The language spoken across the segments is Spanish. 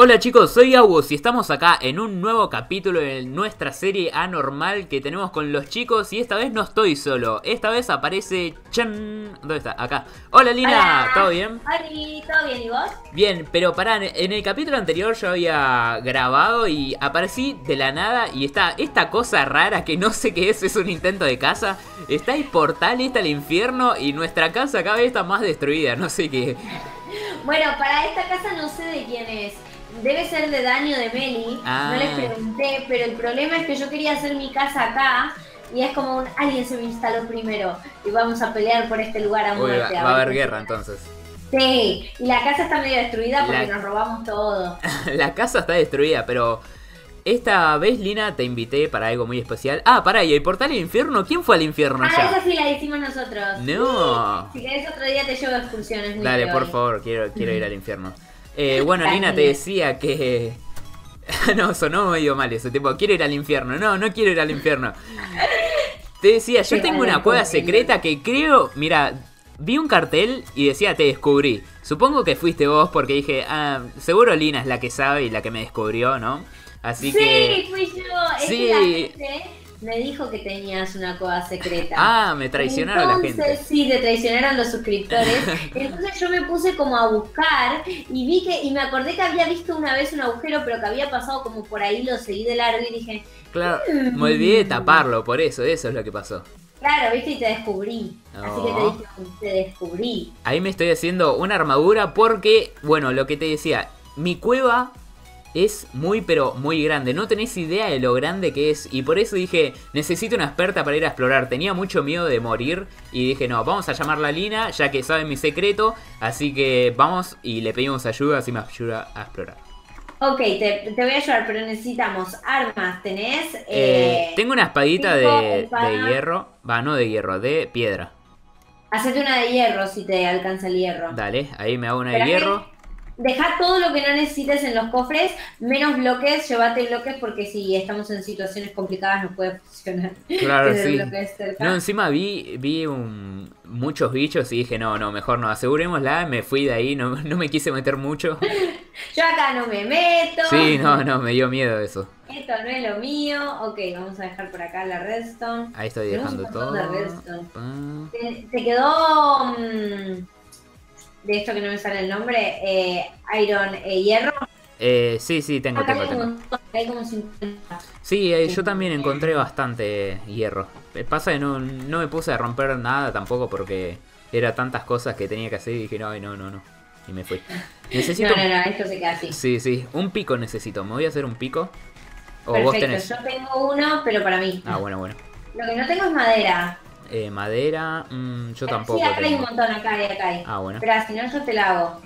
Hola chicos, soy August y estamos acá en un nuevo capítulo de nuestra serie anormal que tenemos con los chicos y esta vez no estoy solo, esta vez aparece Chan... ¿Dónde está? Acá. Hola Lina, Hola. ¿todo bien? Oli, ¿todo bien y vos? Bien, pero pará, en el capítulo anterior yo había grabado y aparecí de la nada y está esta cosa rara que no sé qué es, es un intento de casa. Está el portal, está el infierno y nuestra casa cada vez está más destruida, no sé qué. Bueno, para esta casa no sé de quién es. Debe ser de Dani o de Meli. Ah. No les pregunté, pero el problema es que yo quería hacer mi casa acá y es como un alguien se me instaló primero y vamos a pelear por este lugar a Uy, va, muerte. va a haber guerra entonces. Sí, y la casa está medio destruida porque La- nos robamos todo. La casa está destruida, pero esta vez, Lina, te invité para algo muy especial. Ah, pará, ¿y el portal al infierno? ¿Quién fue al infierno Ah, ya? esa sí la hicimos nosotros. No. Si querés otro día te llevo a excursiones. Dale, por favor, quiero, quiero ir al infierno. Eh, bueno, Lina, te decía que... no, sonó medio mal eso, tipo, quiero ir al infierno. No, no quiero ir al infierno. Te decía, yo tengo una cueva secreta que creo... Mira, vi un cartel y decía, te descubrí. Supongo que fuiste vos porque dije, ah, seguro Lina es la que sabe y la que me descubrió, ¿no? Así sí, que... fui yo. Es Sí. que la gente me dijo que tenías una cueva secreta. Ah, me traicionaron la gente. Sí, te traicionaron los suscriptores. Entonces yo me puse como a buscar y vi que, y me acordé que había visto una vez un agujero, pero que había pasado como por ahí, lo seguí de largo y dije, Claro, me olvidé de taparlo, por eso, eso es lo que pasó. claro, viste, y te descubrí. Así que te Oh. dije, te descubrí. Ahí me estoy haciendo una armadura porque, bueno, lo que te decía, mi cueva es muy pero muy grande, no tenés idea de lo grande que es y por eso dije, necesito una experta para ir a explorar, tenía mucho miedo de morir y dije, no, vamos a llamarla a Lina ya que sabe mi secreto, así que vamos y le pedimos ayuda, así me ayuda a explorar. Ok, te, te voy a ayudar, pero necesitamos armas. ¿Tenés? Eh, Eh, tengo una espadita de, de hierro, va, no de hierro, de piedra. Hacete una de hierro si te alcanza el hierro. Dale, ahí me hago una de que- hierro. Deja todo lo que no necesites en los cofres, menos bloques, llévate bloques porque si estamos en situaciones complicadas no puede funcionar. Claro, sí. No, encima vi, vi un- muchos bichos y dije, no, no, mejor no, asegurémosla, me fui de ahí, no, no me quise meter mucho. Yo acá no me meto. Sí, no, no, me dio miedo eso. Esto no es lo mío. Ok, vamos a dejar por acá la redstone. Ahí estoy dejando todo. montón de redstone. Pa. ¿Te, te quedó mm, de esto que no me sale el nombre? Eh, iron e hierro. Eh, sí, sí, tengo, Acá tengo, tengo. hay como 50. Sí, eh, yo también encontré bastante hierro. Eh, Pasa que no, no me puse a romper nada tampoco porque era tantas cosas que tenía que hacer y dije, no, no, no, no. Y me fui. Necesito... No, no, no, esto se queda así. Sí, sí, un pico necesito. ¿Me voy a hacer un pico? ¿O vos tenés? yo tengo uno, pero para mí. Ah, bueno, bueno. Lo que no tengo es madera. Eh, madera, mm, yo tampoco Sí, acá hay un montón, acá hay, acá hay. Ah, bueno. Espera, si no yo te la hago.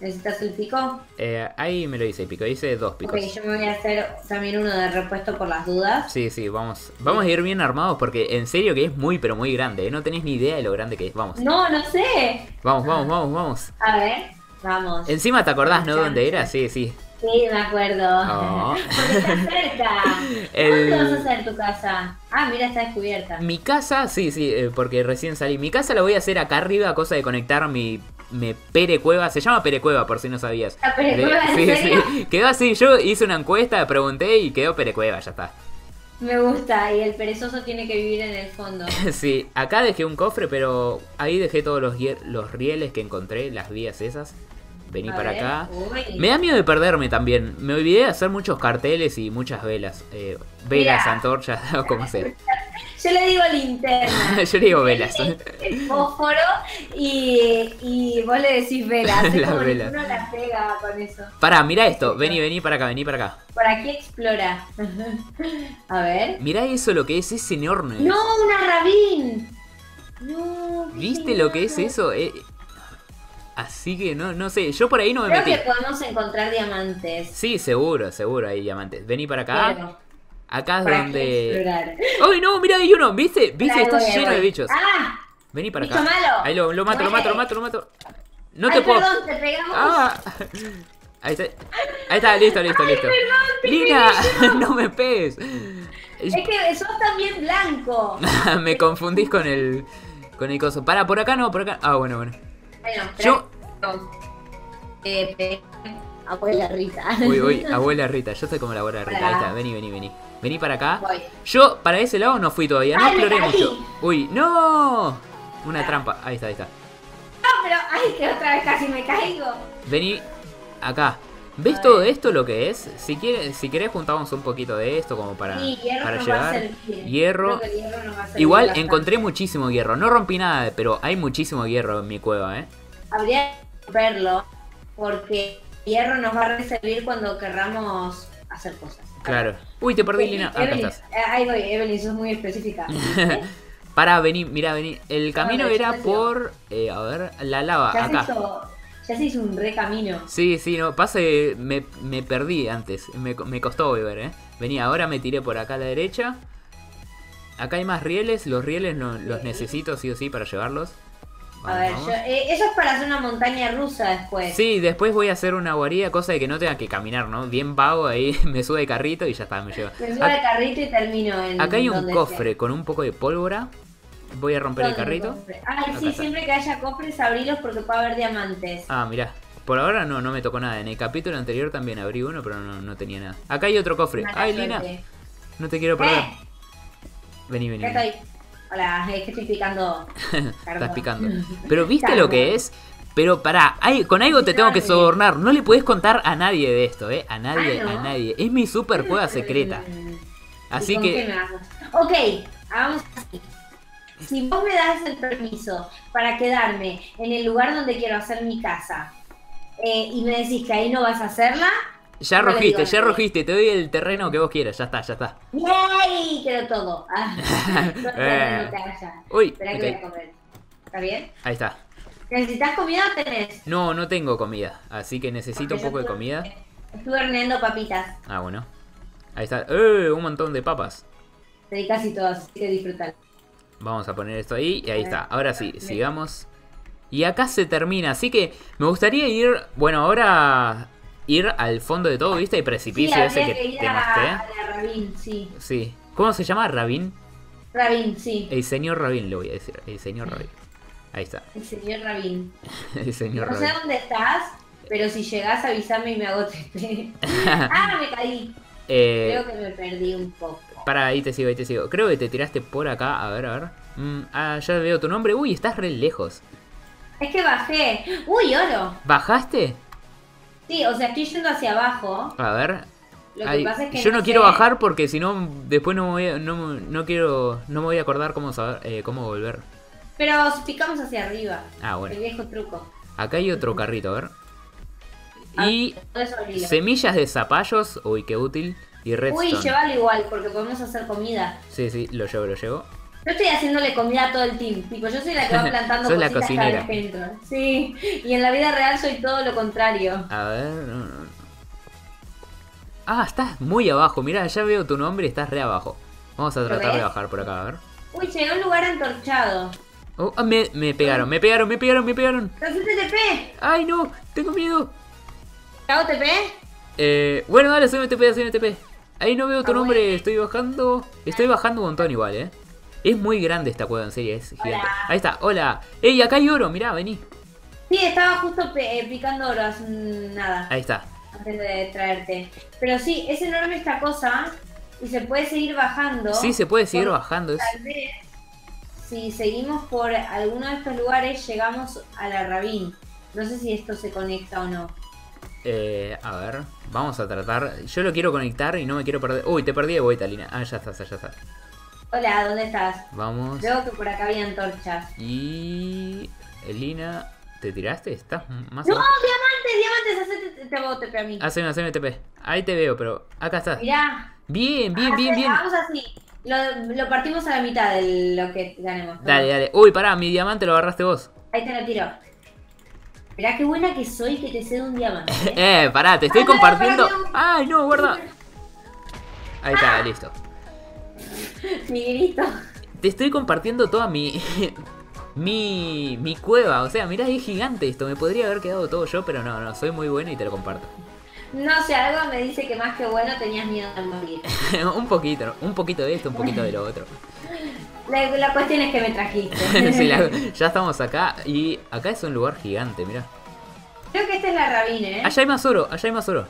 ¿Necesitas el pico? Eh, ahí me lo hice pico, hice dos picos. Ok, yo me voy a hacer también uno de repuesto por las dudas. Sí, sí, vamos, vamos a ir bien armados porque en serio que es muy pero muy grande, ¿eh? no tenés ni idea de lo grande que es. Vamos, No, no sé. vamos, vamos, vamos, vamos. A ver, vamos. Encima te acordás, ¿no? ¿Dónde era? Sí, sí. Sí, me acuerdo. Oh. Porque está cerca. El- ¿Dónde vas a hacer tu casa? Ah, mira, está descubierta. Mi casa, sí, sí, eh, porque recién salí. Mi casa la voy a hacer acá arriba, cosa de conectar mi, mi perecueva. Se llama perecueva, por si no sabías. ¿La perecueva, en sí, serio? sí. Quedó así, yo hice una encuesta, pregunté y quedó perecueva, ya está. Me gusta. Y el perezoso tiene que vivir en el fondo. Sí, acá dejé un cofre, pero ahí dejé todos los, los rieles que encontré, las vías esas. Vení A para ver. acá. Uy. Me da miedo de perderme también. Me olvidé de hacer muchos carteles y muchas velas. Eh, velas, antorchas, como sea. Yo le digo linterna. Yo le digo velas. fósforo y, y vos le decís velas. Las como velas. ninguno la pega con eso. Pará, mira esto. Vení, vení para acá, vení para acá. Por aquí explora. A ver. Mirá eso lo que es, es enorme. ¡No, una rabín! No, ¿Viste lo que es eso? Eh, así que no, no sé. Yo por ahí no me Creo metí. que podemos encontrar diamantes. Sí, seguro, seguro hay diamantes. Vení para acá. Acá es ¿para qué donde. ¡Ay, no! Mira, hay uno. ¿Viste? ¿Viste? Ahí Está voy, lleno de bichos. ¡Ah! Vení para acá. malo. Ahí lo, lo mato, lo mato, lo mato, lo mato. No Ay, te puedo. perdón, te pegamos. Ah. Ahí está. Ahí está, listo, listo, listo. te Lina, no me pegues. Es que sos también blanco. me confundís con el. con el coso. Para, por acá no, por acá. Ah, bueno, bueno. Bueno, Yo- pero- Eh, Abuela Rita. Uy, uy, abuela Rita, yo soy como la abuela Rita. Ahí está, vení, vení, vení. Vení para acá. Voy. Yo para ese lado no fui todavía, no exploré mucho. Uy, no. Una trampa. Ahí está, ahí está. No, pero ay, que otra vez casi me caigo. Vení acá. ¿Ves todo esto lo que es? Si quieres, si querés juntamos un poquito de esto como para, Sí, hierro para servir. Hierro. Igual bastante. encontré muchísimo hierro. No rompí nada, pero hay muchísimo hierro en mi cueva, ¿eh? Habría que verlo porque hierro nos va a servir cuando querramos hacer cosas. Claro. Uy, te perdí, Lina. Acá Evelyn, estás. eh, ahí voy, Evelyn, sos muy específica. ¿Eh? Pará, vení, mirá, vení. El camino era por, eh, a ver, la lava, acá. hizo, ya se hizo un re camino. Sí, sí, no, pasa que me, me perdí antes, me, me costó volver, ¿eh? Vení, ahora me tiré por acá a la derecha. Acá hay más rieles, los rieles no- los necesito sí o sí para llevarlos. A Vamos, ver, vamos. yo- eh, eso es para hacer una montaña rusa después. Sí, después voy a hacer una guarida, cosa de que no tenga que caminar, ¿no? Bien vago, ahí me sube de carrito y ya está, me lleva. Me Ac- al carrito y termino en. Acá hay un cofre con un poco de pólvora. Voy a romper el ¿Dónde carrito. Acá sí, está. siempre que haya cofres, abrilos porque puede haber diamantes. Ah, mirá. Por ahora no, no me tocó nada. En el capítulo anterior también abrí uno, pero no, no tenía nada. Acá hay otro cofre. Mala Ay, Lina, suerte. no te quiero perder. ¿Eh? Vení, vení. Vení. estoy. Hola, es que estoy picando. Estás picando. Pero ¿viste lo que es? Pero pará, hay- con algo te tengo que sobornar. No le podés contar a nadie de esto, ¿eh? A nadie, Ah, ¿no? a nadie. Es mi super cueva secreta. Así ¿y con qué que... me hago? Ok, hagamos así. Si vos me das el permiso para quedarme en el lugar donde quiero hacer mi casa eh, y me decís que ahí no vas a hacerla, Ya no le rojiste, digo ya nada. rojiste. Te doy el terreno que vos quieras. Ya está, ya está. ¡yay! Quiero todo. Ah, no, Eh. no. Uy, Espera me que voy a comer. ¿Está bien? Ahí está. ¿Necesitas comida o tenés? No, no tengo comida. Así que necesito un Porque yo poco de estuve- comida. Estuve horneando papitas. Ah, bueno. Ahí está. ¡Eh! Un montón de papas. Di casi todas, así que disfrutar. Vamos a poner esto ahí y ahí está. Ahora sí, sigamos. Y acá se termina, así que me gustaría ir, bueno, ahora ir al fondo de todo, ¿viste? El precipicio sí, ese que ir te mostré. a la Rabin, sí. Sí. ¿Cómo se llama? Rabin. Rabin, sí. El señor Rabin le voy a decir. El señor Rabin. Ahí está. El señor Rabin. El señor No sé dónde estás, pero si llegás avísame y me hago TP. ah, me caí. Eh, Creo que me perdí un poco. Para, ahí te sigo, ahí te sigo. Creo que te tiraste por acá. A ver, a ver. Mm, ah, ya veo tu nombre. Uy, estás re lejos. Es que bajé. ¡Uy, oro! ¿Bajaste? Sí, o sea, estoy yendo hacia abajo. A ver. Lo que Ay, pasa es que yo no, no quiero sé- bajar porque si no después no me voy a, no, no quiero no me voy a acordar cómo saber eh, cómo volver. Pero si picamos hacia arriba. Ah, bueno. El viejo truco. Acá hay otro carrito, a ver. Ah, Y semillas de zapallos, uy, qué útil. Y Uy, redstone. llévalo igual, porque podemos hacer comida. Sí, sí, lo llevo, lo llevo. Yo estoy haciéndole comida a todo el team. Tipo, yo soy la que va plantando la cositas cada cocinera. vez. Sí, y en la vida real soy todo lo contrario. A ver. no, no, no. Ah, estás muy abajo. Mirá, ya veo tu nombre y estás re abajo. Vamos a tratar de bajar por acá, a ver. Uy, llegué a un lugar antorchado. Oh, ah, me, me pegaron, me pegaron, me pegaron, me pegaron. ¡Hacete TP! Ay, no, tengo miedo. ¿Te hago TP? Eh, bueno, dale, haceme TP, haceme TP. Ahí no veo tu nombre, estoy bajando. Estoy bajando un montón igual, eh. Es muy grande esta cueva, en serio, es gigante. Hola. Ahí está, hola. Ey, acá hay oro, mirá, vení. Sí, estaba justo eh, picando oro hace nada, Ahí está. antes de traerte. Pero sí, es enorme esta cosa y se puede seguir bajando. Sí, se puede seguir bajando. Tal vez, si seguimos por alguno de estos lugares, llegamos a la Rabín. No sé si esto se conecta o no. Eh, a ver, vamos a tratar. Yo lo quiero conectar y no me quiero perder. Uy, te perdí de vuelta, Lina. Ah, ya está, ya está. Hola, ¿dónde estás? Vamos. Veo que por acá había antorchas. Y. Lina, ¿te tiraste? ¿Estás más ¡No! abajo? ¡Diamantes! ¡Diamantes! Hago TP a mí. Haceme, haceme TP. Ahí te veo, pero acá estás. Mirá. Bien, bien, Hace- bien, bien. Hagamos así. Lo, lo partimos a la mitad de lo que ganemos. ¿no? Dale, dale. Uy, pará, mi diamante lo agarraste vos. Ahí te lo tiro. Mirá qué buena que soy que te cedo un diamante. ¿eh? Eh, pará, te estoy pará, compartiendo. Ay, no, guarda. Ahí está, listo. Mi grito. Te estoy compartiendo toda mi. Mi, mi cueva, o sea, mirá, es gigante esto. Me podría haber quedado todo yo, pero no, no, soy muy bueno y te lo comparto. No sé, algo me dice que más que bueno tenías miedo de morir. un poquito, un poquito de esto, un poquito de lo otro. La, la cuestión es que me trajiste. Sí, la- ya estamos acá y acá es un lugar gigante, mirá. Creo que esta es la Rabin, ¿eh? Allá hay más oro, allá hay más oro.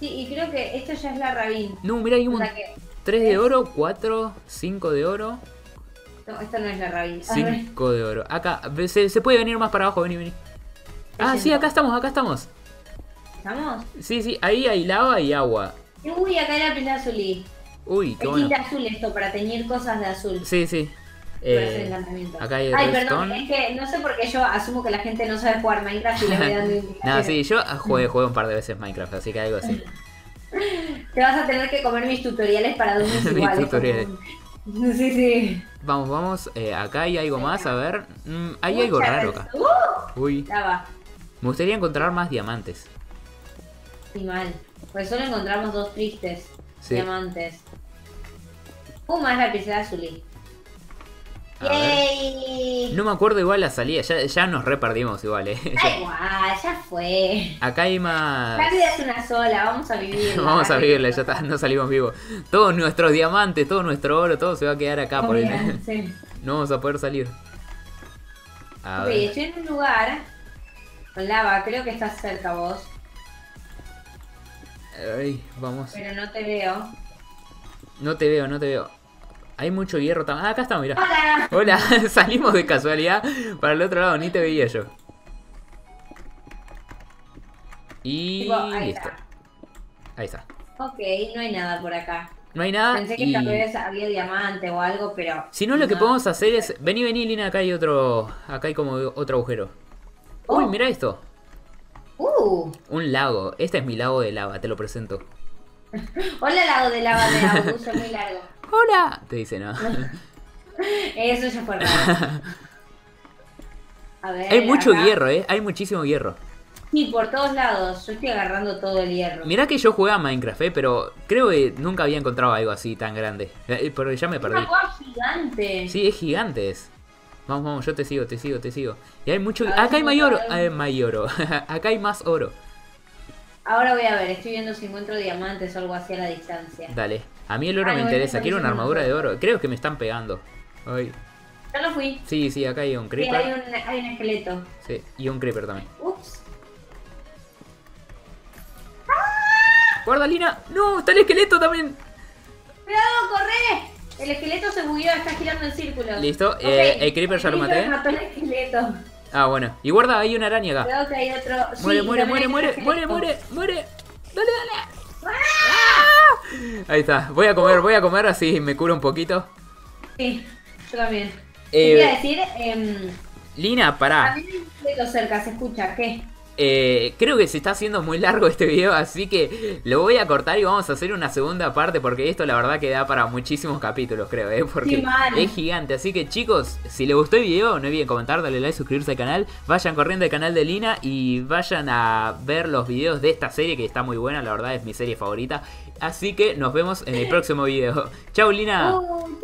Sí, y creo que esto ya es la Rabin. No, mira, hay O un sea que... 3 de oro, 4, 5 de oro, No, esta no es la Rabin. A ver, 5 de oro. Acá, se, se puede venir más para abajo, vení, vení. Ah, sí, acá estamos, acá estamos. ¿Estamos? Sí, sí, ahí hay lava y agua. Uy, acá hay lápiz azulí. Uy, qué Es bueno. tinta azul esto, para teñir cosas de azul. Sí, sí. Para hacer Eh, acá hay Ay, redstone. perdón, es que no sé por qué yo asumo que la gente no sabe jugar Minecraft y le voy dando no, sí, yo jugué, jugué un par de veces Minecraft, así que algo así. Te vas a tener que comer mis tutoriales para adultos Mis iguales. tutoriales. como- Sí, sí. Vamos, vamos. eh, acá hay algo más, a ver. Mm, hay algo raro acá. ¡Uh! Uy, Lava. me gustaría encontrar más diamantes. Y mal. Pues solo encontramos dos tristes Sí. diamantes. Uh, más lápiz azulí. A ver. ¡Yay! No me acuerdo igual la salida, ya, ya nos reperdimos igual, eh. Da igual, ya fue. Acá hay más. La vida es una sola, vamos a vivirla. Vamos a vivirla, ya está, no salimos vivos. Todos nuestros diamantes, todo nuestro oro, todo se va a quedar acá por el... Sí. No vamos a poder salir. A Ok, ver. estoy en un lugar con lava, creo que estás cerca vos, Ay, vamos. pero no te veo. No te veo, no te veo. Hay mucho hierro también. Ah, acá estamos, mira. ¡Hola! Hola, salimos de casualidad para el otro lado, ni te veía yo. Y Tipo, ahí listo. está. Ahí está. Ok, no hay nada por acá. No hay nada. Pensé que y... tal vez había diamante o algo, pero. Si no, lo que podemos hacer es. Vení, vení, Lina, acá hay otro. Acá hay como otro agujero. Uy, Oh. mira esto. ¡Uh! Un lago. Este es mi lago de lava, te lo presento. Hola, lago de lava de agua, uso muy largo. ¡Hola! Te dice, ¿no? Eso ya fue raro. A ver. hay mucho acá. hierro, ¿eh? Hay muchísimo hierro. Sí, por todos lados. Yo estoy agarrando todo el hierro. Mirá que yo jugué a Minecraft, ¿eh? Pero creo que nunca había encontrado algo así tan grande. Eh, Pero ya me Es perdí. una cueva gigante. Sí, es gigante. es. Vamos, vamos, yo te sigo, te sigo, te sigo. Y hay mucho... Acá hay encuentro Hay más oro. Acá hay más oro. Ahora voy a ver, estoy viendo si encuentro diamantes o algo así a la distancia. Dale. A mí el oro Ah, me no, interesa. Quiero una armadura de oro. Creo que me están pegando. Ay. Yo no fui. Sí, sí, acá hay un Sí, hay creeper. un, hay un esqueleto. Sí, y un creeper también. Ups. ¡Guarda, Lina! ¡No! ¡Está el esqueleto también! ¡Cuidado, corre! El esqueleto se bugueó, está girando en círculos. Listo, Ok, eh, el creeper ya lo creeper maté. mató al esqueleto. Ah, bueno. Y guarda, hay una araña acá. Cuidado que hay otro. Sí, Muere, muere, muere, muere, muere, muere, muere. Dale, dale. ¡Ah! Ahí está. Voy a comer, voy a comer así me curo un poquito. Sí, yo también. Eh, ¿Qué iba a decir? Em, Lina, pará. también hay un esqueleto cerca, se escucha. ¿Qué? Eh, creo que se está haciendo muy largo este video, así que lo voy a cortar y vamos a hacer una segunda parte porque esto la verdad que da para muchísimos capítulos, creo, ¿eh? porque Sí, es gigante. Así que chicos, si les gustó el video, no olviden comentar, darle like, suscribirse al canal, vayan corriendo al canal de Lina y vayan a ver los videos de esta serie que está muy buena, la verdad es mi serie favorita. Así que nos vemos en el próximo video. Chau Lina. ¡Uh!